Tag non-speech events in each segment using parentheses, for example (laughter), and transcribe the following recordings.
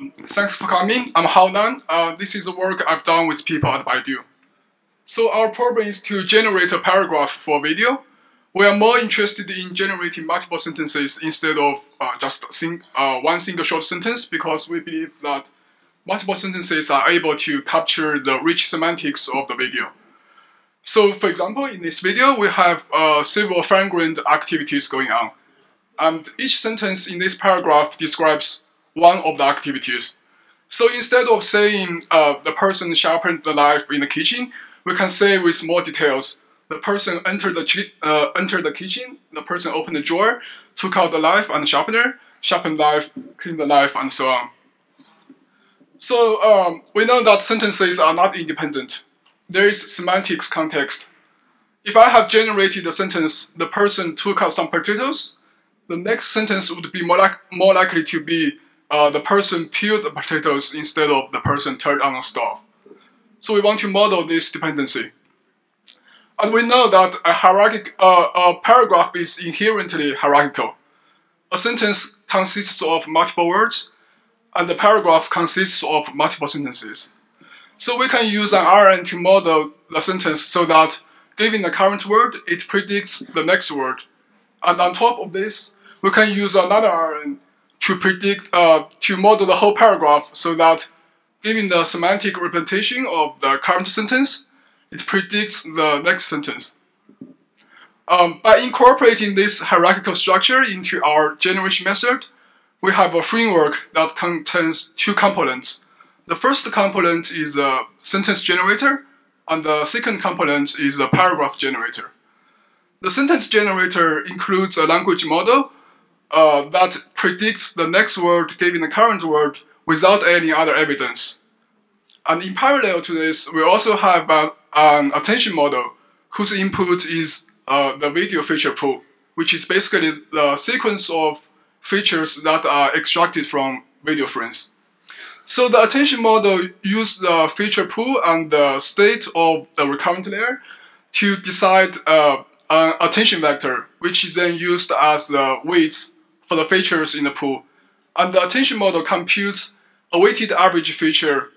Thanks for coming. I'm Haonan. Uh, this is the work I've done with people at Baidu. So our problem is to generate a paragraph for video. We are more interested in generating multiple sentences instead of uh, just sing, uh, one single short sentence because we believe that multiple sentences are able to capture the rich semantics of the video. So for example, in this video, we have uh, several fine-grained activities going on. And each sentence in this paragraph describes one of the activities. So instead of saying uh, the person sharpened the knife in the kitchen, we can say with more details. The person entered the, uh, entered the kitchen, the person opened the drawer, took out the knife and the sharpener, sharpened the knife, cleaned the knife, and so on. So um, we know that sentences are not independent. There is semantics context. If I have generated a sentence, the person took out some potatoes, the next sentence would be more, like, more likely to be uh, the person peeled the potatoes instead of the person turned on the stove. So we want to model this dependency. And we know that a, hierarchic, uh, a paragraph is inherently hierarchical. A sentence consists of multiple words, and the paragraph consists of multiple sentences. So we can use an RN to model the sentence so that given the current word, it predicts the next word. And on top of this, we can use another RN to predict, uh, to model the whole paragraph so that given the semantic representation of the current sentence, it predicts the next sentence. Um, by incorporating this hierarchical structure into our generation method, we have a framework that contains two components. The first component is a sentence generator, and the second component is a paragraph generator. The sentence generator includes a language model uh, that predicts the next word given the current word without any other evidence. And in parallel to this, we also have uh, an attention model whose input is uh, the video feature pool, which is basically the sequence of features that are extracted from video frames. So the attention model uses the feature pool and the state of the recurrent layer to decide uh, an attention vector, which is then used as the weights for the features in the pool. And the attention model computes a weighted average feature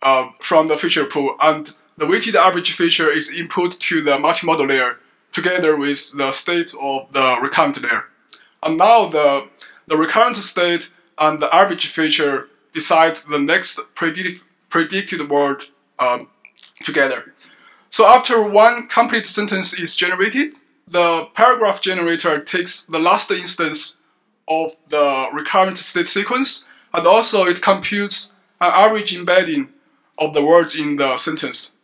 uh, from the feature pool, and the weighted average feature is input to the multimodal layer together with the state of the recurrent layer. And now the, the recurrent state and the average feature decide the next predict, predicted word um, together. So after one complete sentence is generated, the paragraph generator takes the last instance of the recurrent state sequence, and also it computes an average embedding of the words in the sentence.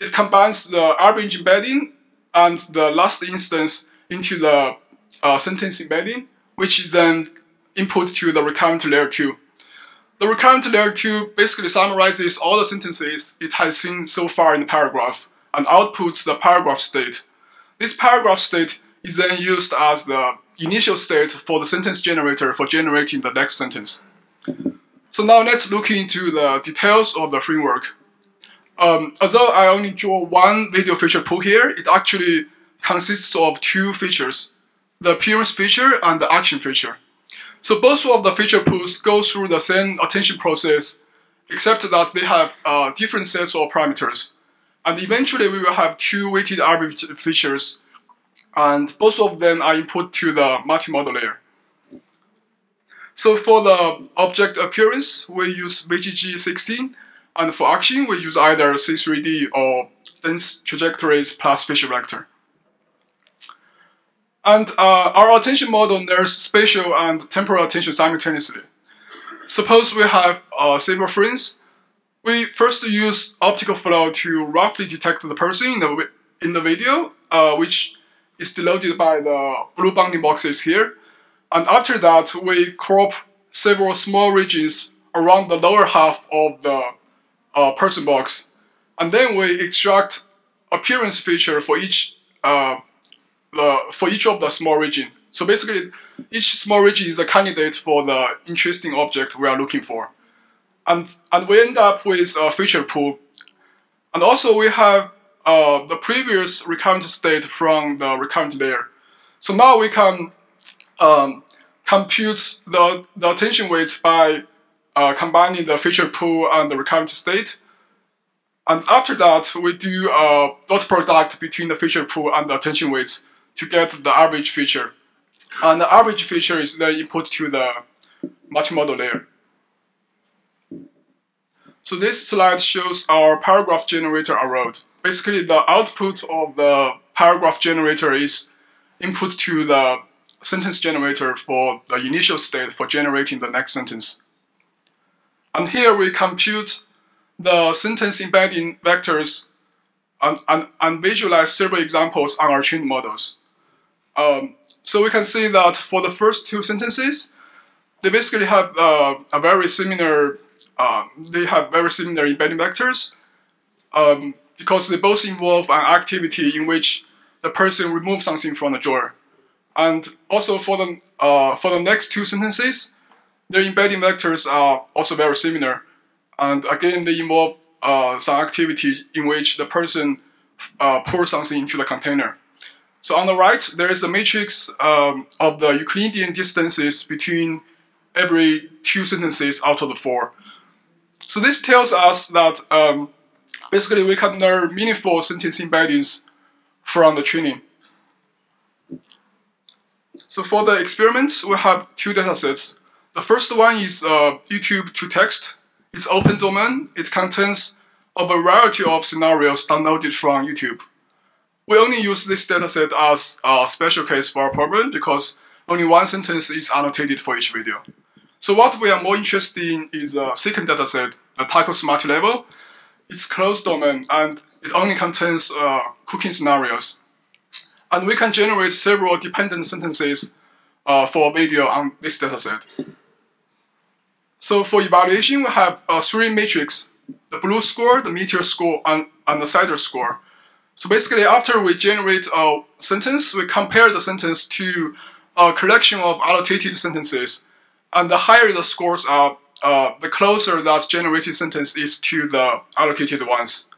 It combines the average embedding and the last instance into the uh, sentence embedding, which is then input to the recurrent layer 2. The recurrent layer 2 basically summarizes all the sentences it has seen so far in the paragraph and outputs the paragraph state. This paragraph state is then used as the initial state for the sentence generator for generating the next sentence. So now let's look into the details of the framework. Um, although I only draw one video feature pool here, it actually consists of two features, the appearance feature and the action feature. So both of the feature pools go through the same attention process, except that they have uh, different sets of parameters. And eventually we will have two weighted average features and both of them are input to the multimodal layer. So for the object appearance, we use VGG16, and for action, we use either C3D or dense trajectories plus Fisher vector. And uh, our attention model learns spatial and temporal attention simultaneously. Suppose we have uh, several frames. We first use optical flow to roughly detect the person in the, in the video, uh, which is denoted by the blue bounding boxes here. And after that, we crop several small regions around the lower half of the uh, person box. And then we extract appearance feature for each uh, the, for each of the small region. So basically, each small region is a candidate for the interesting object we are looking for. And, and we end up with a feature pool. And also we have uh, the previous recurrent state from the recurrent layer. So now we can um, compute the, the attention weight by uh, combining the feature pool and the recurrent state. And after that, we do a dot product between the feature pool and the attention weights to get the average feature. And the average feature is then input to the multimodal layer. So this slide shows our paragraph generator array. Basically, the output of the paragraph generator is input to the sentence generator for the initial state for generating the next sentence. And here we compute the sentence embedding vectors and, and, and visualize several examples on our trained models. Um, so we can see that for the first two sentences, they basically have uh, a very similar, uh, they have very similar embedding vectors um, because they both involve an activity in which the person removes something from the drawer. And also for the, uh, for the next two sentences, their embedding vectors are also very similar. And again, they involve uh, some activity in which the person uh, pours something into the container. So on the right, there is a matrix um, of the Euclidean distances between every two sentences out of the four. So this tells us that um, basically we can learn meaningful sentence embeddings from the training. So for the experiment, we have two datasets. The first one is uh, YouTube2Text. It's open domain. It contains a variety of scenarios downloaded from YouTube. We only use this dataset as a special case for our problem because only one sentence is annotated for each video. So what we are more interested in is the second dataset, the TACoS-MultiLevel. It's closed domain and it only contains uh, cooking scenarios. And we can generate several dependent sentences uh, for video on this dataset. So for evaluation, we have uh, three metrics, the BLEU score, the METEOR score, and, and the CIDEr score. So basically, after we generate a sentence, we compare the sentence to a collection of annotated sentences. And the higher the scores are, uh, the closer that generated sentence is to the allocated ones.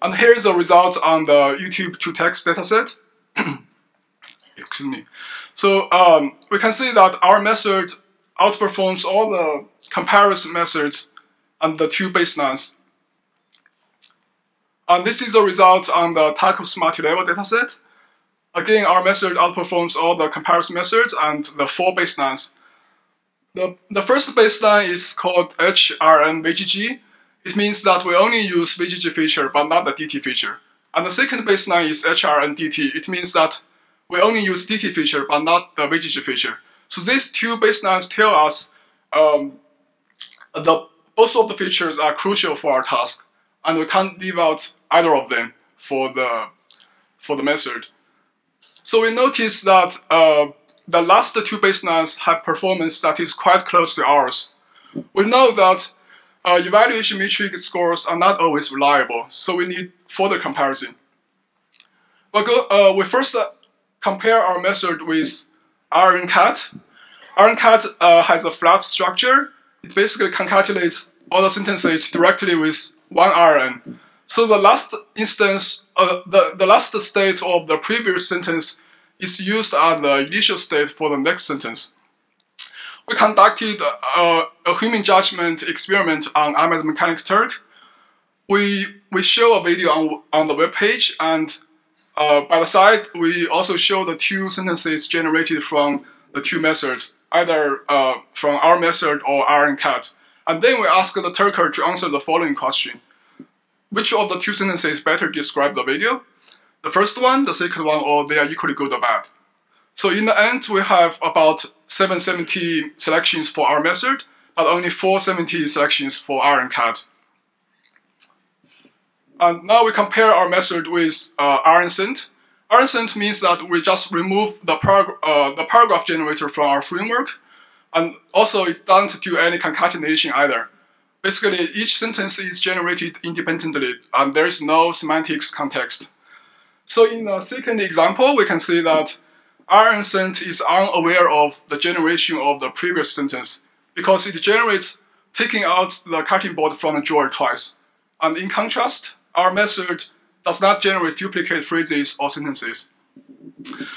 And here's the result on the YouTube2Text dataset. (coughs) Excuse me. So um, we can see that our method outperforms all the comparison methods and the two baselines. And this is the result on the TACoS-MultiLevel dataset. Again, our method outperforms all the comparison methods and the four baselines. The, the first baseline is called HRN VGG. It means that we only use VGG feature but not the DT feature. And the second baseline is HRN DT. It means that we only use DT feature but not the VGG feature. So these two baselines tell us um, the, both of the features are crucial for our task and we can't leave out either of them for the, for the method. So we notice that uh, the last two baselines have performance that is quite close to ours. We know that uh, evaluation metric scores are not always reliable, so we need further comparison. We'll go, uh, we first uh, compare our method with RNCAT. RNCAT uh, has a flat structure. It basically concatenates all the sentences directly with one RN. So the last instance, uh, the, the last state of the previous sentence is used as the initial state for the next sentence. We conducted uh, a human judgment experiment on Amazon Mechanic Turk. We, we show a video on, on the web page and uh, by the side, we also show the two sentences generated from the two methods, either uh, from our method or RNCAT. And then we ask the Turker to answer the following question. Which of the two sentences better describe the video? The first one, the second one, or they are equally good or bad? So in the end, we have about 770 selections for our method, but only 470 selections for RNCAT. And now we compare our method with uh. RNCent means that we just remove the, uh, the paragraph generator from our framework, and also it doesn't do any concatenation either. Basically, each sentence is generated independently, and there is no semantics context. So in the second example, we can see that RNCent is unaware of the generation of the previous sentence because it generates taking out the cutting board from the drawer twice. And in contrast, our method does not generate duplicate phrases or sentences.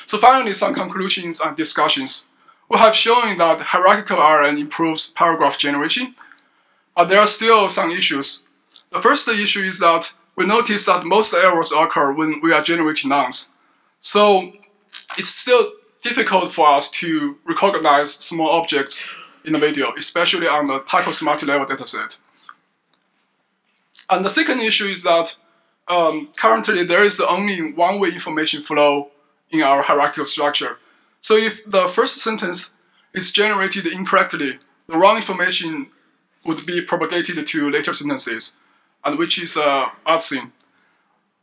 So finally, some conclusions and discussions. we have shown that hierarchical RN improves paragraph generation, but there are still some issues. The first issue is that we notice that most errors occur when we are generating nouns. So it's still difficult for us to recognize small objects in the video, especially on the TACoS-MultiLevel dataset. And the second issue is that um, currently there is only one-way information flow in our hierarchical structure. So if the first sentence is generated incorrectly, the wrong information would be propagated to later sentences, and which is bad thing.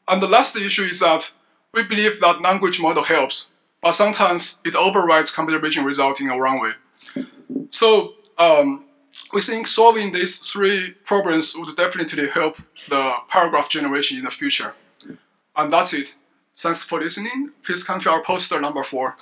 And the last issue is that we believe that language model helps, but sometimes it overrides computer vision result in a wrong way. So um, we think solving these three problems would definitely help the paragraph generation in the future. And that's it. Thanks for listening. Please come to our poster number four.